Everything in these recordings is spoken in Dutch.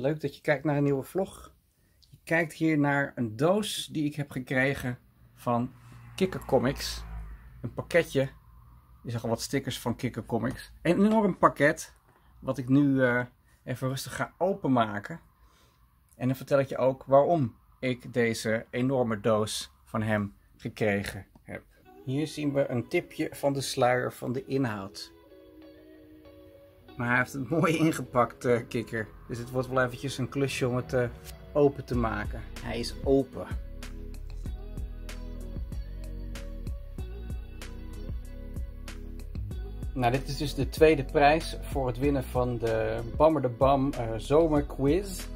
leuk dat je kijkt naar een nieuwe vlog. Je kijkt hier naar een doos die ik heb gekregen van Kikker Comics. Een pakketje. Je zag al wat stickers van Kikker Comics. Een enorm pakket wat ik nu uh, even rustig ga openmaken. En dan vertel ik je ook waarom ik deze enorme doos van hem gekregen heb. Hier zien we een tipje van de sluier van de inhoud. Maar hij heeft het mooi ingepakt, uh, kikker. Dus het wordt wel eventjes een klusje om het uh, open te maken. Hij is open. Nou, dit is dus de tweede prijs voor het winnen van de Bammer de Bam uh, Zomerquiz.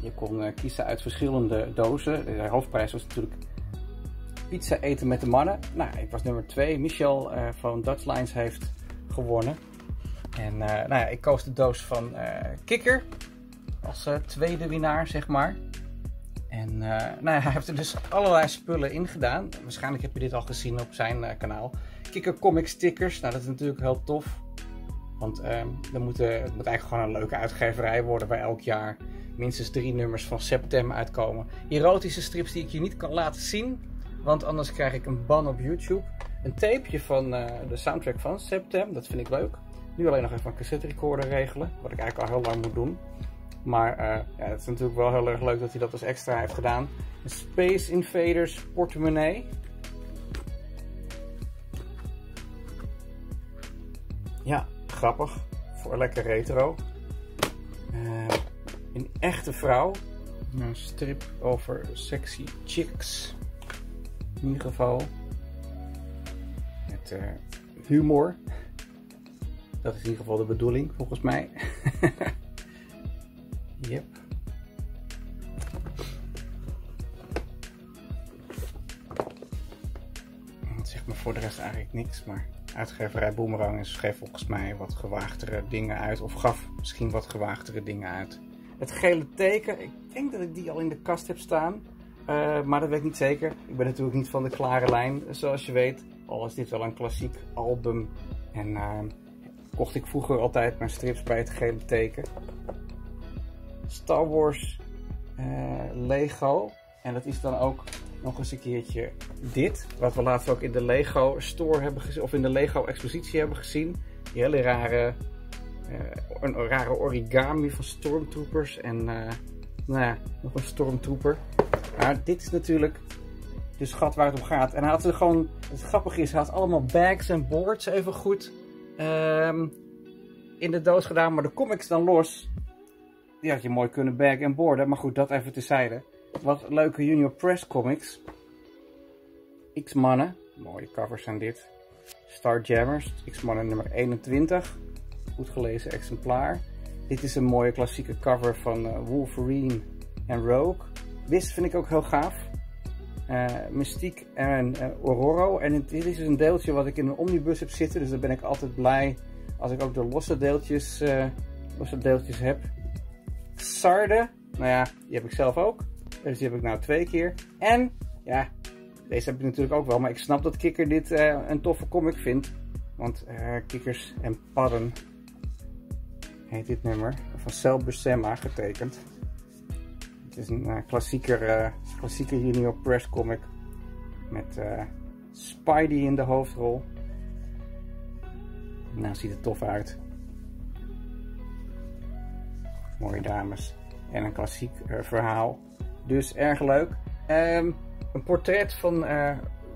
Je kon kiezen uit verschillende dozen. De hoofdprijs was natuurlijk pizza eten met de mannen. Nou, ik was nummer 2. Michel van Dutch Lines heeft gewonnen. En uh, nou ja, ik koos de doos van uh, Kikker als uh, tweede winnaar, zeg maar. En nou ja, hij heeft er dus allerlei spullen in gedaan. Waarschijnlijk heb je dit al gezien op zijn kanaal. Kikker comic stickers, nou dat is natuurlijk heel tof. Want er moet, het moet eigenlijk gewoon een leuke uitgeverij worden waar elk jaar minstens drie nummers van September uitkomen. Erotische strips die ik je niet kan laten zien, want anders krijg ik een ban op YouTube. Een tapeje van de soundtrack van September, dat vind ik leuk. Nu alleen nog even een cassette recorder regelen, wat ik eigenlijk al heel lang moet doen. Maar uh, ja, het is natuurlijk wel heel erg leuk dat hij dat als extra heeft gedaan. Een Space Invaders portemonnee. Ja, grappig. Voor lekker retro. Uh, een echte vrouw. Een strip over sexy chicks. In ieder geval. Met uh, humor. Dat is in ieder geval de bedoeling, volgens mij. yep. Het zegt me voor de rest eigenlijk niks, maar uitgeverij Boomerang geeft volgens mij wat gewaagdere dingen uit. Of gaf misschien wat gewaagdere dingen uit. Het gele teken, ik denk dat ik die al in de kast heb staan. Uh, maar dat weet ik niet zeker. Ik ben natuurlijk niet van de klare lijn, zoals je weet. Al is dit wel een klassiek album. En uh, kocht ik vroeger altijd mijn strips bij het gele teken. Star Wars uh, Lego. En dat is dan ook nog eens een keertje dit. Wat we laatst ook in de Lego store hebben gezien. Of in de Lego expositie hebben gezien. Die hele rare, uh, een rare origami van stormtroopers. En uh, nou ja, nog een stormtrooper. Maar dit is natuurlijk de schat waar het om gaat. En hij had er gewoon, het grappige is, hij had allemaal bags en boards even goed um, in de doos gedaan. Maar de comics dan los. Die had je mooi kunnen bag en boarden. Maar goed, dat even tezijde. Wat leuke Junior Press comics. X-Mannen. Mooie covers zijn dit. Star Jammers. X-Mannen nummer 21. Goed gelezen exemplaar. Dit is een mooie klassieke cover van uh, Wolverine en Rogue. This vind ik ook heel gaaf. Uh, Mystiek en uh, Ororo. En dit is dus een deeltje wat ik in een omnibus heb zitten. Dus dan ben ik altijd blij als ik ook de losse deeltjes, uh, losse deeltjes heb. Sarde. Nou ja, die heb ik zelf ook. Dus die heb ik nou twee keer. En ja, deze heb ik natuurlijk ook wel. Maar ik snap dat Kikker dit een toffe comic vindt. Want Kikkers en Padden heet dit nummer. Van Buscema getekend. Het is een uh, klassieker, uh, klassieker junior press comic. Met uh, Spidey in de hoofdrol. Nou ziet het tof uit. Mooie dames. En een klassiek verhaal. Dus erg leuk. Um, een portret van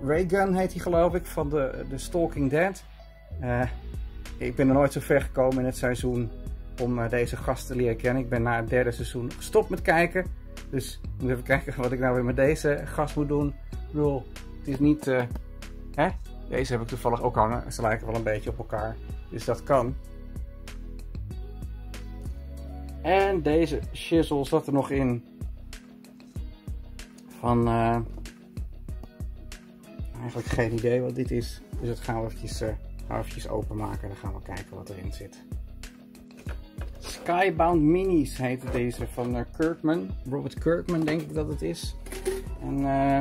Reagan heet hij geloof ik. Van de, de Stalking Dead. ik ben er nooit zo ver gekomen in het seizoen om deze gast te leren kennen. Ik ben na het derde seizoen gestopt met kijken. Dus ik moet even kijken wat ik nou weer met deze gast moet doen. Ik bedoel, het is niet... Uh, hè? Deze heb ik toevallig ook hangen. Ze lijken wel een beetje op elkaar. Dus dat kan. En deze shizzle zat er nog in. Van... Uh, eigenlijk geen idee wat dit is. Dus dat gaan we eventjes, uh, eventjes openmaken. Dan gaan we kijken wat erin zit. Skybound Minis heette deze van uh, Kirkman. Robert Kirkman denk ik dat het is. En uh,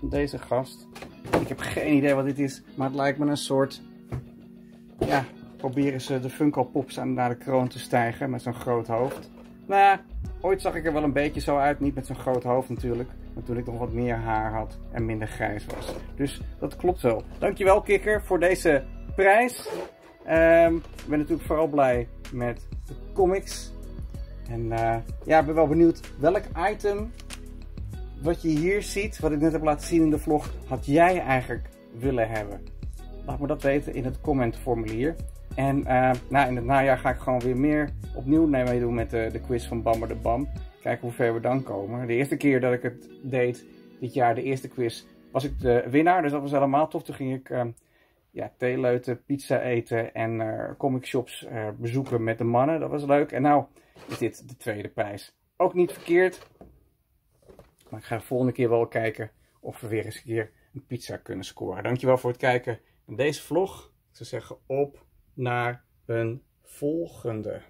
deze gast. Ik heb geen idee wat dit is. Maar het lijkt me een soort... Ja, proberen ze de Funko Pops aan naar de kroon te stijgen met zo'n groot hoofd. Nou ja, Ooit zag ik er wel een beetje zo uit, niet met zo'n groot hoofd natuurlijk, maar toen ik nog wat meer haar had en minder grijs was. Dus dat klopt wel. Dankjewel Kikker voor deze prijs. Ehm, ik ben natuurlijk vooral blij met de comics. En uh, ja, ik ben wel benieuwd welk item wat je hier ziet, wat ik net heb laten zien in de vlog, had jij eigenlijk willen hebben? Laat me dat weten in het commentformulier. En uh, nou, in het najaar ga ik gewoon weer meer opnieuw meedoen met de, de quiz van Bammer de Bam. Kijken hoe ver we dan komen. De eerste keer dat ik het deed, dit jaar, de eerste quiz, was ik de winnaar. Dus dat was helemaal tof. Toen ging ik uh, ja, theeleuten, pizza eten en uh, comic shops bezoeken met de mannen. Dat was leuk. En nou is dit de tweede prijs. Ook niet verkeerd. Maar ik ga de volgende keer wel kijken of we weer eens een keer een pizza kunnen scoren. Dankjewel voor het kijken naar deze vlog. Ik zou zeggen op naar een volgende.